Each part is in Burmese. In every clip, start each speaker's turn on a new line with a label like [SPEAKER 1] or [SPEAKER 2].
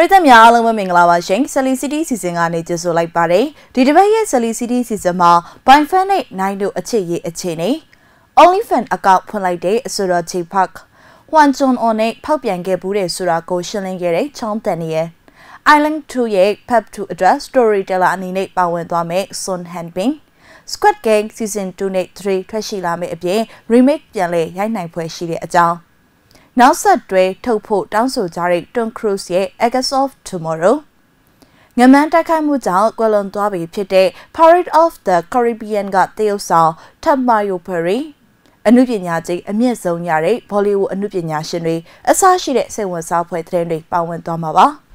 [SPEAKER 1] ပရိသတ်များအားလုံးပဲမင်္ဂလာပါရှင်။ Sally City စီစဉ်ကနေကြိုဆိုလိုက်ပါတယ်။ဒီတစ်ပတ်ရဲ့ Sally City စီစဉ်မှာ By Fan နဲ့နိုင်တို့အခြေရေးအခြေနေ Only Fan အကောင့်ဖွင့်လိုက်တဲ့အဆိုတော် J Park ဟွမ်ဂျွန်အွန်နဲ့ဖောက်ပြန်ခဲ့ဘူးတဲ့ဆိုတာကိုရှင်းလင်းခဲ့တဲ့ချောင်းတန်နီရဲ့ Island 2ရဲ့ Pep 2 Address Storyteller အနေနဲ့ပါဝင်သွားမယ့် Sun Hanbin Squid Game Season 2နဲ့3ထွက်ရှိလာမယ့်အပြင် remake ပြန်လဲရိုက်နိုင်ဖွယ်ရှိတဲ့အကြောင်း နောက်ဆက်တွဲထုတ်ဖို့တောင်းဆိုကြတဲ့ Tom Cruise ရဲ့ August of Tomorrow ငမန်းတိုက်ခိုက်မှုကြောင့်ကွယ်လွန်သွားပြီဖြစ်တဲ့ Pirate of the Caribbean ကတရုတ်ဆောင် Tamayo Perry အနုပညာကြီးအမြင့်ဆုံးရတဲ့ Bollywood အနုပညာရှင်တွေအစရှိတဲ့စိတ်ဝင်စားဖွယ်သတင်းတွေပါဝင်သွားမှာပါ။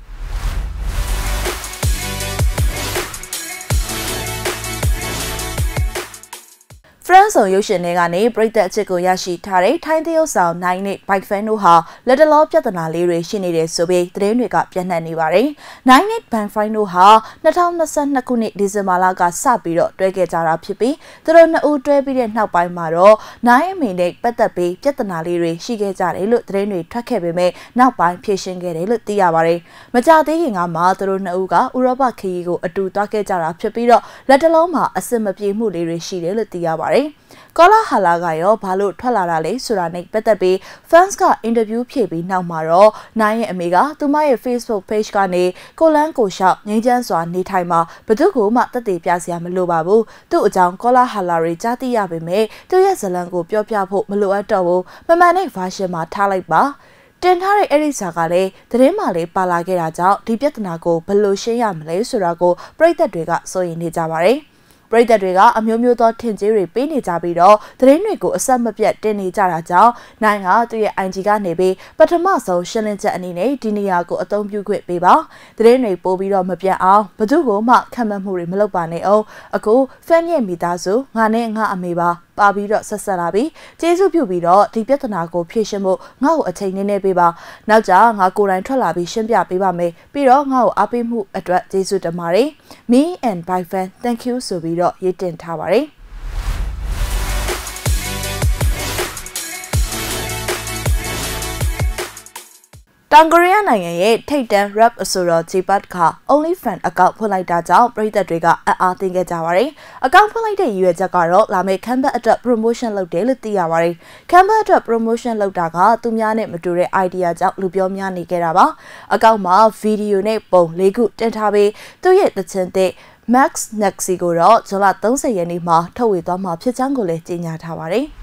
[SPEAKER 1] ဖရန်ဆောင်ရုပ်ရှင်တွေကနေပြည်သက်အချစ်ကိုရရှိထားတဲ့ထိုင်းသရုပ်ဆောင်နိုင်နဲ့ဘိုက်ဖန်တို့ဟာလက်တလောပြဿနာလေးတွေရှိနေတယ်ဆိုပြီးသတင်းတွေကပြန့်နှံ့နေပါတယ်။နိုင်နဲ့ဘန်ဖိုင်တို့ဟာ2022ခုနှစ်ဒီဇင်ဘာလကစပြီးတော့တွဲခဲ့ကြတာဖြစ်ပြီးသူတို့နှစ်ဦးတွဲပြီးတဲ့နောက်ပိုင်းမှာတော့နိုင်အမေနဲ့ပတ်သက်ပြီးပြဿနာလေးတွေရှိခဲ့ကြတယ်လို့သတင်းတွေထွက်ခဲ့ပေမဲ့နောက်ပိုင်းဖြေရှင်းခဲ့တယ်လို့သိရပါတယ်။မကြသေးခင်ကမှသူတို့နှစ်ဦးကဥရောပခရီးကိုအတူသွားခဲ့ကြတာဖြစ်ပြီးတော့လက်တလုံးမှာအဆင်မပြေမှုလေးတွေရှိတယ်လို့သိရပါတယ်ပါတယ်။ကောလာဟာလာကရောဘာလို့ထွက်လာတာလဲဆိုတာနဲ့ပတ်သက်ပြီး fans ကအင်တာဗျူးဖြေပြီးနောက်မှာတော့နိုင်ရဲ့အမေကသူမရဲ့ Facebook page ကနေကိုလန်းကိုရှောက်ငိမ့်ချမ်းစွာနေထိုင်မှာဘသူကမှတက်တည်ပြစရာမလိုပါဘူး။သူ့အကြောင်းကောလာဟာလာတွေကြားသိရပေမဲ့သူ့ရဲ့ဇလံကိုပြောပြဖို့မလိုအပ်တော့ဘူး။မမှန်တဲ့ version မှာထားလိုက်ပါ။တင်ထားတဲ့အဲ့ဒီစာကလည်းသတင်းမှလည်းပါလာခဲ့တာကြောင့်ဒီပြဿနာကိုဘယ်လိုရှင်းရမလဲဆိုတာကိုပြည်သက်တွေကစိုးရိမ်နေကြပါတယ်။ ပရိသတ်တွေကအမျိုးမျိုးသောထင်ကြေးတွေပေးနေကြပြီးတော့သတင်းတွေကိုအဆက်မပြတ်တင်နေကြတာကြောင့်နိုင်ကသူ့ရဲ့ IG ကနေပြီးပထမဆုံးရှင်းလင်းချက်အနေနဲ့ဒီနေရာကိုအသုံးပြုခွင့်ပေးပါသတင်းတွေပို့ပြီးတော့မပြတ်အောင်ဘသူ့ကိုမှခံမှတ်မှုတွေမလုပ်ပါနဲ့အောင်အခု fan ရဲ့မိသားစုငါနဲ့ငါအမေပါပါပြီးတော့ဆက်ဆက်လာပြီးကျေးဇူးပြုပြီးတော့ဒီပြဿနာကိုဖြေရှင်းဖို့ငါ့ကိုအချိန်နည်းနည်းပေးပါနောက်ကြငါကိုယ်တိုင်ထွက်လာပြီးရှင်းပြပေးပါမယ်ပြီးတော့ငါ့ကိုအားပေးမှုအတွက်ကျေးဇူးတင်ပါတယ် me and bye fan thank you ဆိုပြီးတော့ရေးတင်ထားပါတယ် တောင်ကိုရီးယားနိုင်ငံရဲ့ထိပ်တန်း rap အဆိုတော် J-Park က OnlyFans အကောင့်ဖွင့်လိုက်တာကြောင့်ပရိသတ်တွေကအံ့အားသင့်ခဲ့ကြပါတယ်။အကောင့်ဖွင့်လိုက်တဲ့ရည်ရွယ်ချက်ကတော့လာမယ့် comeback အတွက် promotion လုပ်တယ်လို့သိရပါတယ်။ comeback အတွက် promotion လုပ်တာကသူများနဲ့မတူတဲ့ idea ကြောင့်လူပြောများနေခဲ့တာပါ။အကောင့်မှာ video နဲ့ပုံ၄ခုတင်ထားပြီးသူ့ရဲ့သချင်းသစ် Max Nexi ကိုတော့ဇွန်လ30ရက်နေ့မှာထုတ်ဝေသွားမှာဖြစ်ကြောင်းကိုလည်းကြေညာထားပါတယ်။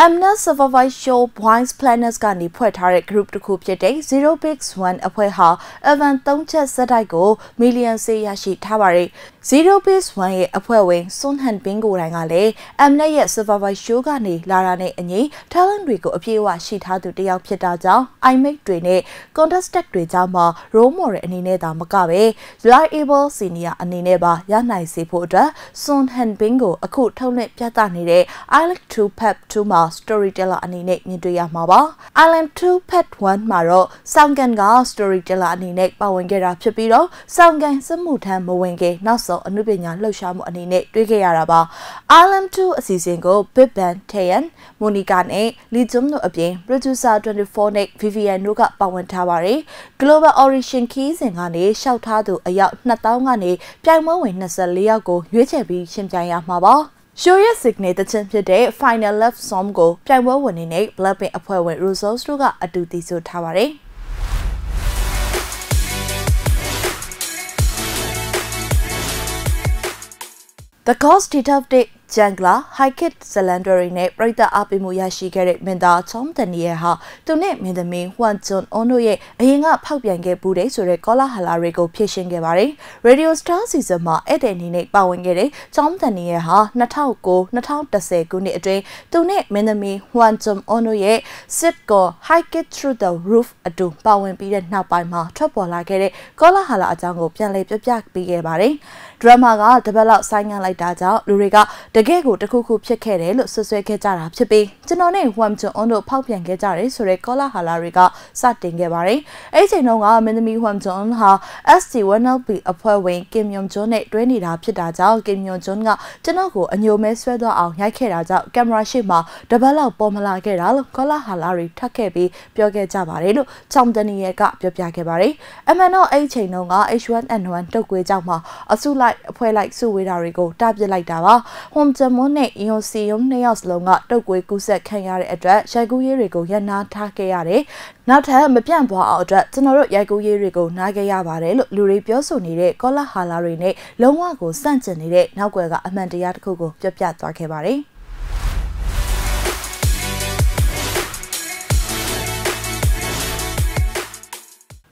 [SPEAKER 1] Amnesty Survival Show Boys Planners ကနေဖွဲ့ထားတဲ့ group တစ်ခုဖြစ်တဲ့ Zero Big One အဖွဲ့ဟာ Evan 3ချက်စက်တိုက်ကို million စေရရှိထားပါတယ်။ Zero Big One ရဲ့အဖွဲ့ဝင် Sun Han Bin ကိုယ်တိုင်ကလည်း Amnesty ရဲ့ Survival Show ကနေလာတာနဲ့အညီ talent တွေကိုအပြည့်အဝရှိထားသူတစ်ယောက်ဖြစ်တာကြောင့် iMake တွေနဲ့ contestant တွေကြားမှာ role model အနေနဲ့သာမကပဲ reliable senior အနေနဲ့ပါရနိုင်စေဖို့အတွက် Sun Han Bin ကိုအခုထုတ်လွှင့်ပြသနေတဲ့ I Like to Pep 2မှာ storyteller အနေနဲ့မြင်တွေ့ရမှာပါ Island 2 Part 1မှာတော့ဆောင်းကန်က storyteller အနေနဲ့ပါဝင်ခဲ့တာဖြစ်ပြီးတော့ဆောင်းကန်စမှုထမ်းမဝင်ခင်နောက်ဆုံးအမှုပညာလှုပ်ရှားမှုအနေနဲ့တွေ့ခဲ့ရတာပါ Island 2အစီအစဉ်ကို Big Bang Tayan Monica နဲ့ Lee Jung တို့အပြင် producer 24နဲ့ Vivian တို့ကပါဝင်ထားပါတယ် Global Origin ခီးစဉ်ကနေရှောက်ထားသူအယောက်2000ကနေပြိုင်ပွဲဝင်24ယောက်ကိုရွေးချယ်ပြီးရှင်ပြိုင်ရမှာပါ ရှိုးရဲ့ signal တခြင်းဖြစ်တဲ့ Final Love Song ကိုပြိုင်ပွဲဝင်နေနဲ့ Blackpink အဖွဲ့ဝင် Rosals တို့ကအတူတည်ဆိုထားပါတယ်။ The Ghost Detective Jungler Hikit Salandari နဲ့ပြည်သက်အားပေးမှုရရှိခဲ့တဲ့မင်းသား Tom Daniel ဟာသူနဲ့မင်းသမီး Hwan Jun On တို့ရဲ့အရင်ကဖောက်ပြန်ခဲ့ပူးတဲ့ဆိုတဲ့ကောလာဟလာတွေကိုဖြည့်ရှင်းခဲ့ပါတယ်။ Radio Star Season မှာဧည့်သည်အနေနဲ့ပါဝင်ခဲ့တဲ့ Tom Daniel ဟာ2009-2010ခုနှစ်အတွင်းသူနဲ့မင်းသမီး Hwan Jun On တို့ရဲ့ sitcom Hikit Through the Roof အတူပါဝင်ပြီးတဲ့နောက်ပိုင်းမှာထွက်ပေါ်လာခဲ့တဲ့ကောလာဟလာအကြောင်းကိုပြန်လည်ပြပြပေးခဲ့ပါတယ်။ဒရမာကတပတ်လောက်ဆိုင်းငံ့လိုက်တာကြောင့်လူတွေကတတကယ့်ကိုတခုခုဖြစ်ခဲ့တယ်လို့ဆွဆွဲခဲ့ကြတာဖြစ်ပြီးကျွန်တော်နဲ့ဝမ်ချွန်အွန်တို့ဖောက်ပြန်ခဲ့ကြတယ်ဆိုတဲ့ကောလာဟာလာတွေကစတင်ခဲ့ပါတယ်။အဲ့ဒီချိန်တုန်းကမင်းသမီးဝမ်ချွန်ဟာ ST1LP အဖွဲ့ဝင်ကင်မြွန်ဂျွန်းနဲ့တွဲနေတာဖြစ်တာကြောင့်ကင်မြွန်ဂျွန်းကကျွန်တော်ကိုအညိုမဲဆွဲသွားအောင်ရိုက်ခဲ့တာကြောင့်ကင်မရာရှေ့မှာတပတ်လောက်ပေါ်မလာခဲ့တာလို့ကောလာဟာလာတွေထပ်ခဲ့ပြီးပြောခဲ့ကြပါတယ်လို့ချောင်တနီရဲ့ကပြောပြခဲ့ပါတယ်။အမှန်တော့အဲ့ဒီချိန်တုန်းက H1N1 တုတ်ကွေးကြောင့်မှအစုလိုက်အဖွဲ့လိုက်စုဝေးတာတွေကိုတပြစ်လိုက်တာပါ။ဟွန်ဂျမွန်နဲ့အီယွန်စီယုံနှစ်ယောက်စလုံးကတုတ်ကွေးကူးဆက်ခံရတဲ့အတွက်ရိုက်ကူးရေးတွေကိုရန်နာထားခဲ့ရတယ်။နောက်ထပ်မပြန့်ပွားအောင်အတွက်ကျွန်တော်တို့ရိုက်ကူးရေးတွေကိုနားခဲ့ရပါတယ်လို့လူတွေပြောဆိုနေတဲ့ကောလာဟာလာတွေနဲ့လုံးဝကိုစန့်ကျင်နေတဲ့နောက်ွယ်ကအမှန်တရားတစ်ခုကိုပြပြသွားခဲ့ပါတယ်။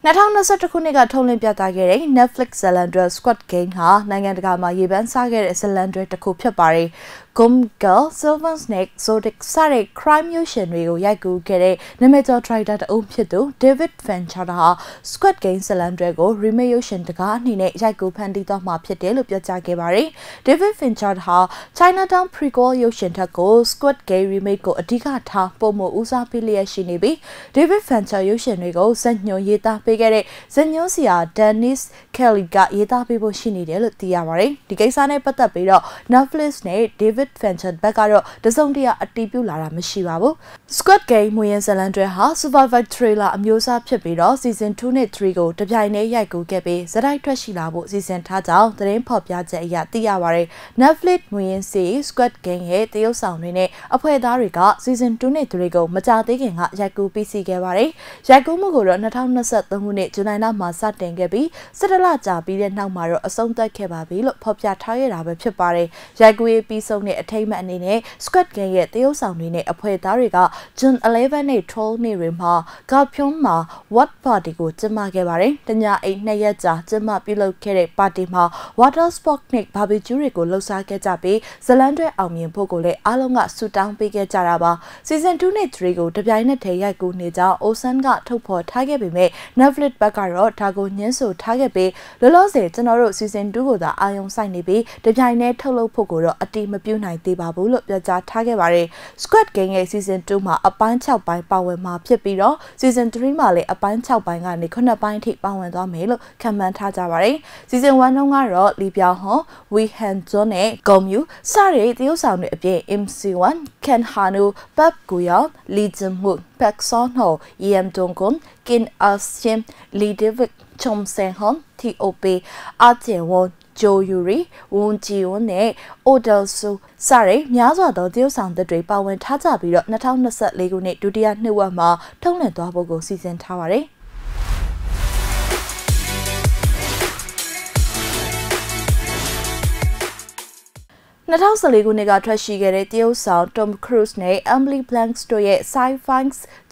[SPEAKER 1] 2021ခုနှစ်ကထုတ်လွှင့်ပြသခဲ့တဲ့ Netflix ဇလန်ဒရ Squad Game ဟာနိုင်ငံတကာမှာရေပန်းစားခဲ့တဲ့ဇလန်ဒရတစ်ခုဖြစ်ပါတယ်။ Gum Girl, Silver Snake, Zodiac စတဲ့ crime မျိုးရှင်တွေကိုရိုက်ကူးခဲ့တဲ့နာမည်ကျော် writer တအုပ်ဖြစ်သူ David Fincher ဟာ Squid Game ဇလန်တွေကို remake ရုပ်ရှင်တကားအနေနဲ့ရိုက်ကူးဖန်တီးသွားမှာဖြစ်တယ်လို့ပြောကြားခဲ့ပါတယ်။ David Fincher ဟာ Chinatown prequel ရုပ်ရှင်ထက်ကို Squid Game remake ကိုအဓိကထားပုံမဦးစားပေးလျက်ရှိနေပြီး David Fincher ရုပ်ရှင်တွေကိုဇက်ညွန်ရေးသားပေးခဲ့တဲ့ဇက်ညွန်ဆရာ Dennis Kelly ကရေးသားပေးဖို့ရှိနေတယ်လို့သိရပါတယ်။ဒီကိစ္စနဲ့ပတ်သက်ပြီးတော့ Netflix နဲ့ David David Fincher ဘက်ကတော့တစုံတရာအတီးပြုလာတာမရှိပါဘူး။ Squid Game မွေရင်ဇလန်တွေဟာ Survivor Trailer အမျိုးအစားဖြစ်ပြီးတော့ Season 2နဲ့3ကိုတပြိုင်တည်းရိုက်ကူးခဲ့ပြီးဇက်တိုက်ထွက်ရှိလာဖို့စီစဉ်ထားကြောင်းသတင်းဖော်ပြချက်အရသိရပါတယ်။ Netflix မွေရင်စီ Squid Game ရဲ့တရုတ်ဆောင်တွေနဲ့အဖွဲ့သားတွေက Season 2နဲ့3ကိုမကြသေးခင်ကရိုက်ကူးပြီးစီခဲ့ပါတယ်။ရိုက်ကူးမှုကိုတော့2023ခုနှစ်ဇူလိုင်လမှာစတင်ခဲ့ပြီး17လကြာပြီးတဲ့နောက်မှာတော့အဆုံးသတ်ခဲ့ပါပြီလို့ဖော်ပြထားရတာပဲဖြစ်ပါတယ်။ရိုက်ကူးရေးပြီးဆုံးတဲ့အထိမ်းအမှတ်အနေနဲ့ Squid Game ရဲ့တရုတ်ဆောင်တွေနဲ့အဖွဲ့သားတွေက June 11နဲ့12နေ့တွေမှာကာဖြွန်းမှာ What Party ကိုကျင်းပခဲ့ပါတယ်။တညအိမ်နှစ်ရက်ကြာကျင်းပပြုလုပ်ခဲ့တဲ့ပါတီမှာ Water Sport နဲ့ Barbecue တွေကိုလှုပ်ရှားခဲ့ကြပြီးဇလန်တွေအောင်မြင်ဖို့ကိုလည်းအားလုံးကဆူတောင်းပေးခဲ့ကြတာပါ။ Season 2နဲ့ 3ကိုတပြိုင်နက်တည်းရိုက်ကူးနေကြောင်း Ocean ကထုတ်ဖော်ထားခဲ့ပေမဲ့ Netflix ဘက်ကတော့ဒါကိုညှင်းဆိုထားခဲ့ပြီးလောလောဆယ်ကျွန်တော်တို့ Season 2ကိုသာအာရုံစိုက်နေပြီးတပြိုင်တည်းထုတ်လုပ်ဖို့ကိုတော့အတိမပြုနိုင်သေးပါဘူးလို့ပြောကြားထားခဲ့ပါတယ်။ Squid Game ရဲ့ Season 2မှာအပိုင်း6ပိုင်းပါဝင်မှာဖြစ်ပြီးတော့ Season 3မှာလည်းအပိုင်း6ပိုင်းကနေ9ပိုင်းထိပါဝင်သွားမယ်လို့ခန့်မှန်းထားကြပါတယ်။ Season 1တုန်းကတော့လီပြောင်ဟွန်ဝီဟန်ဂျွန်နဲ့ဂုံမြူစတဲ့တရုတ်ဆောင်တွေအပြင် MC1 Ken Hanu ပတ်ကူယောင်လီဂျင်မှုပက်ဆော့ဟိုယီယမ်တုံကွန်ကင်အာစင်လီဒေးဗစ်ချုံဆန်ဟွန် TOP အကျယ်ဝွန် ဂျိုယူရီဝန်ဂျီဝွန်နဲ့အိုဒယ်ဆူစတဲ့များစွာသောတရုတ်ဆောင်သက်တွေပါဝင်ထားကြပြီးတော့2024ခုနှစ်ဒုတိယနှစ်ဝက်မှာထုံးလည်သွားဖို့ကိုစီစဉ်ထားပါတယ် 2014ခုနှစ်ကထွက်ရှိခဲ့တဲ့တရုတ်ဆောင် Tom Cruise နဲ့ Emily Blunt တို့ရဲ့ sci-fi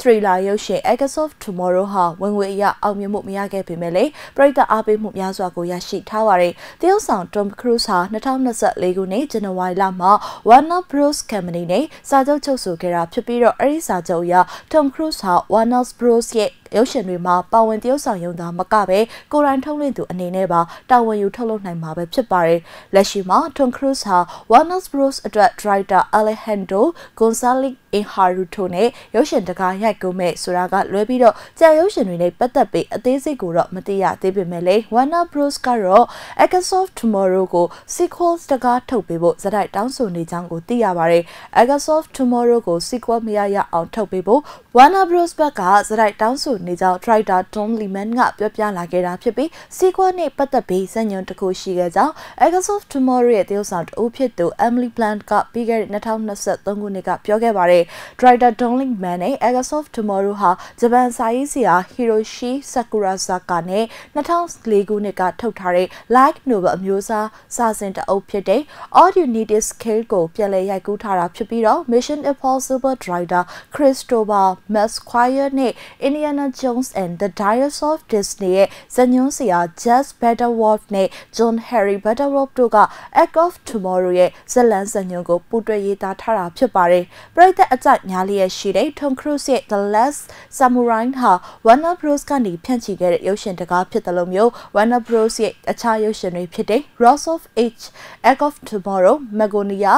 [SPEAKER 1] thriller ရုပ်ရှင် Echoes of Tomorrow ဟာဝင်ငွေအရအောင်မြင်မှုမရခဲ့ပေမဲ့လည်းပရိသတ်အားပေးမှုများစွာကိုရရှိထားပါတယ်။တရုတ်ဆောင် Tom Cruise ဟာ2024ခုနှစ်ဇန်နဝါရီလမှာ Warner Bros Company နဲ့စာချုပ်ချုပ်ဆိုခဲ့တာဖြစ်ပြီးတော့အဲဒီစာချုပ်အရ Tom Cruise ဟာ Warner Bros ရဲ့ ရုပ်ရှင်တွေမှာပါဝင်တရုပ်ဆောင်ရုံသာမကပဲကိုရိုင်းထုတ်လွှင့်သူအနေနဲ့ပါတာဝန်ယူထုတ်လုပ်နိုင်မှာပဲဖြစ်ပါတယ်။လက်ရှိမှာ Tom Cruise ဟာ Warner Bros အတွက် Director Alejandro Gonzalez Inarritu နဲ့ရုပ်ရှင်တကားရိုက်ကူးမဲ့ဆိုတာကလွဲပြီးတော့ကြာရုပ်ရှင်တွေနဲ့ပတ်သက်ပြီးအသေးစိတ်ကိုတော့မသိရသေးပေမဲ့လည်း Warner Bros ကတော့ Echoes of Tomorrow ကို sequel တကားထုတ်ပေးဖို့ဇာတ်တောင်းဆိုနေကြောင်းကိုသိရပါတယ်။ Echoes of Tomorrow ကို sequel မရရအောင်ထုတ်ပေးဖို့ Warner Bros ဘက်ကဇာတ်တောင်းဆိုနေကြောင်း Director Tom Lehman ကပြောပြလာခဲ့တာဖြစ်ပြီး sequel နဲ့ပတ်သက်ပြီးစံညွန်တစ်ခုရှိခဲ့ကြောင်း Echoes of Tomorrow ရဲ့တရုပ်ဆောင်တူဖြစ်သူ Emily Blunt ကပြီးခဲ့တဲ့2023ခုနှစ်ကပြောခဲ့ပါတယ်။ Director Tom Lehman နဲ့ Echoes of Tomorrow ဟာဂျပန်စာရေးဆရာ Hiroshi Sakurazaka နဲ့2004ခုနှစ်ကထုတ်ထားတဲ့ Light Novel အမျိုးအစားစာစဉ်တအုပ်ဖြစ်တဲ့ All You Need Is Kill ကိုပြန်လည်ရိုက်ကူးထားတာဖြစ်ပြီးတော့ Mission Impossible Director Christopher Masquire နဲ့ Indiana Jones and the Diaries of Disney ရဲ့ဇညွန်းဆရာ Jazz Butterworth နဲ့ John Harry Butterworth တို့က Act of Tomorrow ရဲ့ဇလန်ဇညွန်းကိုပူးတွဲရေးသားထားတာဖြစ်ပါတယ်။ပရိသတ်အကြိုက်ညားလျက်ရှိတဲ့ Tom Cruise ရဲ့ The Last Samurai ဟာ Warner Bros ကနေဖြန့်ချီခဲ့တဲ့ရုပ်ရှင်တကားဖြစ်တယ်လို့မျိုး Warner Bros ရဲ့အခြားရုပ်ရှင်တွေဖြစ်တဲ့ Ross of Age, Act of Tomorrow, Magonia,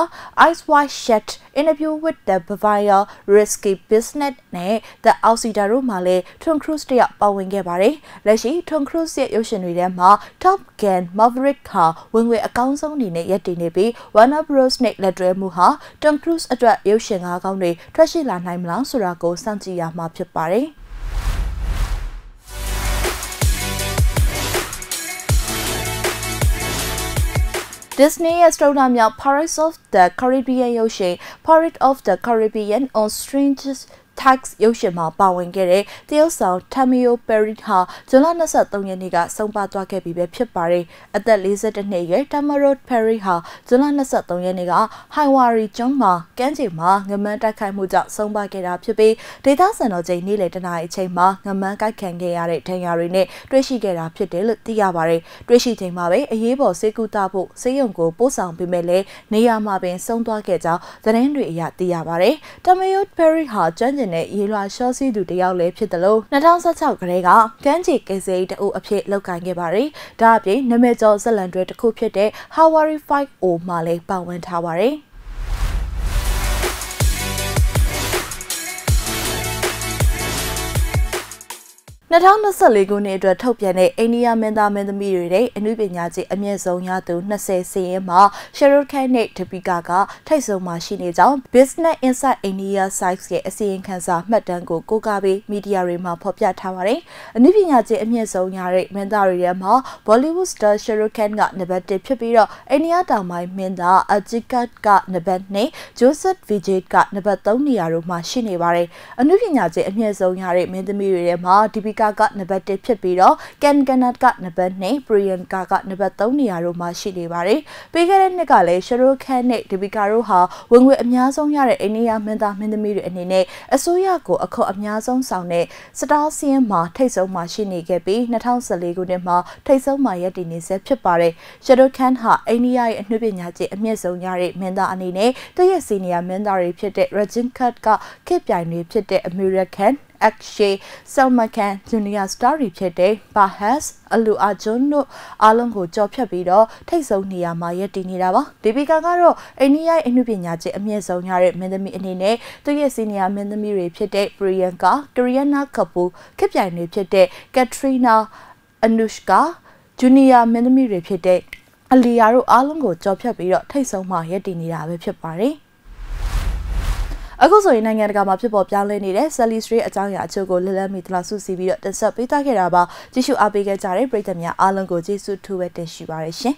[SPEAKER 1] Ice White Shut, Interview with the Bavaria, Risky Business နဲ့ The Outsider တို့မှာလည်း Tom Cruise တယောက်ပါဝင်ခဲ့ပါတယ်။လက်ရှိ Tom Cruise ရဲ့ရုပ်ရှင်တွေထဲမှာ Top Gun Maverick ဟာဝင်ငွေအကောင်းဆုံးအနေနဲ့ရပ်တည်နေပြီး Warner Bros နဲ့လက်တွဲမှုဟာ Tom Cruise အတွက်ရုပ်ရှင်ကားကောင်းတွေထွက်ရှိလာနိုင်မလားဆိုတာကိုစောင့်ကြည့်ရမှာဖြစ်ပါတယ်။ Disney ရဲ့စတိုတာမြောက် Pirates of the Caribbean ရုပ်ရှင် Pirates of the Caribbean on Strange Tax ရုပ်ရှင်မှာပါဝင်ခဲ့တဲ့တရုတ်ဆောင် Tamio Perry ဟာဇွန်လ23ရက်နေ့ကဆုံးပါသွားခဲ့ပြီပဲဖြစ်ပါတယ်။အသက်42နှစ်အရွယ် Tamaro Perry ဟာဇွန်လ23ရက်နေ့က Hawaii ကျွန်းမှာကမ်းခြေမှာငမန်းတိုက်ခိုက်မှုကြောင့်ဆုံးပါခဲ့တာဖြစ်ပြီးဒေသစံတော်ချိန်နေ့လယ်တနာရီအချိန်မှာငမန်းကိုက်ခံခဲ့ရတဲ့ဒဏ်ရာတွေနဲ့တွေ့ရှိခဲ့တာဖြစ်တယ်လို့သိရပါတယ်။တွေ့ရှိချိန်မှာပဲအရေးပေါ်ဆေးကုသဖို့ဆေးရုံကိုပို့ဆောင်ပေးမဲ့လဲနေရာမှာပင်ဆုံးသွားခဲ့ကြောင်းသတင်းတွေအရသိရပါတယ်။ Tamio Perry ဟာကျွမ်းကျင်တဲ့ရေလွှာရှော့စီသူတယောက်လည်းဖြစ်တယ်လို့2016ကတည်းကကမ်းခြေကေဆေးတအုပ်အဖြစ်လုပ်ကိုင်ခဲ့ပါတယ်။ဒါအပြင်နာမည်ကျော်ဇက်လန်တွဲတစ်ခုဖြစ်တဲ့ Hawaii 5O မှာလည်းပါဝင်ထားပါတယ်။ 2024ခုနှစ်အတွက်ထုတ်ပြန်တဲ့အိန္ဒိယမင်းသားမင်းသမီးတွေရဲ့အနုပညာကြီးအမြင့်ဆုံးရသူ20စီရင်မှာ Shahrukh Khan နဲ့ Deepika ကထိတ်ဆုံးမှာရှိနေကြောင်း Business Insight India Sites ရဲ့အစီရင်ခံစာမှတ်တမ်းကိုကိုးကားပြီးမီဒီယာတွေမှာဖော်ပြထားပါတယ်။အနုပညာကြီးအမြင့်ဆုံးရတဲ့မင်းသားတွေထဲမှာ Bollywood star Shahrukh Khan ကနံပါတ်1ဖြစ်ပြီးတော့အိန္ဒိယတောင်ပိုင်းမင်းသား Ajit ကနံပါတ်2 Joseph Vijay ကနံပါတ်3နေရာတို့မှာရှိနေပါတယ်။အနုပညာကြီးအမြင့်ဆုံးရတဲ့မင်းသမီးတွေထဲမှာ Deepika ကနံပါတ်1ဖြစ်ပြီးတော့ Ken Kenneth ကနံပါတ်2 Priyanka ကနံပါတ်3နေရာတို့မှာရှိနေပါတယ်။ပြီးခဲ့တဲ့နှစ်ကလည်း Shahrukh Khan နဲ့ Deepika တို့ဟာဝင်ငွေအများဆုံးရတဲ့အိန္ဒိယမင်းသားမင်းသမီးတွေအနေနဲ့အစိုးရကိုအခွန်အများဆုံးဆောင်တဲ့စတားစီးယင်းမှာထိတ်ဆုံးမှာရှိနေခဲ့ပြီး2014ခုနှစ်မှာထိတ်ဆုံးမှာရပ်တည်နေဆဲဖြစ်ပါတယ်။ Shahrukh Khan ဟာအိန္ဒိယရဲ့အမှုပညာကြီးအမြင့်ဆုံးရတဲ့မင်းသားအနေနဲ့သူ့ရဲ့စီနီယာမင်းသားတွေဖြစ်တဲ့ Rajinikanth ကခေတ်ပြိုင်တွေဖြစ်တဲ့ American Akshay Salman Khan Junior Star တွေဖြစ်တဲ့ Bahas အလူအာဂျွန်တို့အားလုံးကိုကြော်ဖြတ်ပြီးတော့ထိတ်ဆုံးနေရာမှာရပ်တည်နေတာပါဒီပီကာကတော့အိန္ဒိယရဲ့အမှုပညာချင်းအမြင့်ဆုံးရတဲ့မင်းသမီးအနေနဲ့သူရဲ့စီနီယာမင်းသမီးတွေဖြစ်တဲ့ Priyanka, Kareena Kapoor ခက်ပြိုင်တွေဖြစ်တဲ့ Katrina, Anushka, Junior မင်းသမီးတွေဖြစ်တဲ့အလီယာတို့အားလုံးကိုကြော်ဖြတ်ပြီးတော့ထိတ်ဆုံးမှရပ်တည်နေတာပဲဖြစ်ပါတယ် အခုဆိုရင်နိုင်ငံတကာမှာဖြစ်ပေါ်ပြောင်းလဲနေတဲ့ Sally Street အကြောင်းအရာအချို့ကိုလက်လက်မိသလားစုစည်းပြီးတော့တင်ဆက်ပေးသွားခဲ့တာပါကြည့်ရှုအားပေးခဲ့ကြတဲ့ပရိသတ်များအားလုံးကိုကျေးဇူးထူးပဲတင်ရှိပါရရှင်